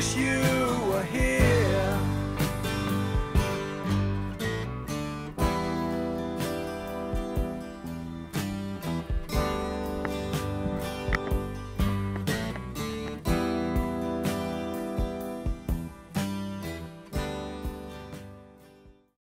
wish you